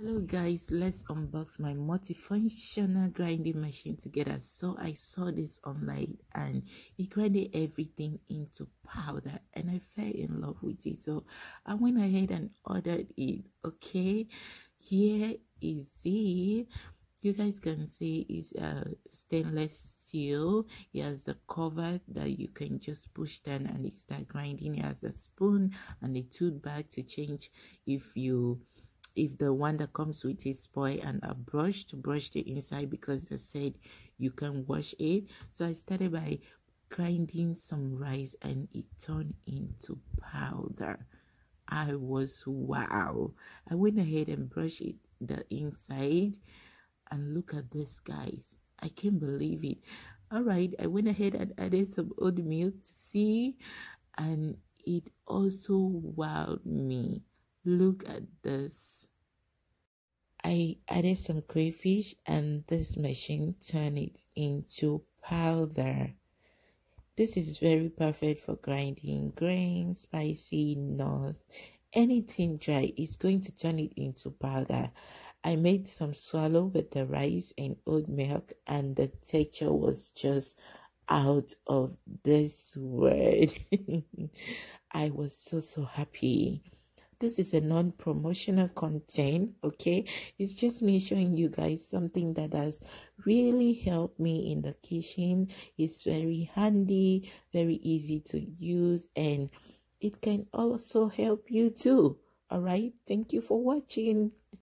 hello guys. Let's unbox my multifunctional grinding machine together. So i saw this online and it grinded everything into powder and i fell in love with it. So i went ahead and ordered it okay? Here is it. You guys can see it's a stainless steel. It has the cover that you can just push down and it start grinding. It has a spoon and a tooth bag to change if you if the one that comes with is spoil and a brush to brush the inside because they said you can wash it. So i started by grinding some rice and it turned into powder. I was wow. I went ahead and brushed it the inside. And look at this guys. I can't believe it. All right i went ahead and added some oat milk to see. And it also wowed me. Look at this I added some crayfish and this machine turned it into powder. This is very perfect for grinding grain, spicy, nuts, anything dry. It's going to turn it into powder. I made some swallow with the rice and oat milk and the texture was just out of this world. I was so, so happy this is a non-promotional content okay? It's just me showing you guys something that has really helped me in the kitchen. It's very handy very easy to use and it can also help you too. All right? Thank you for watching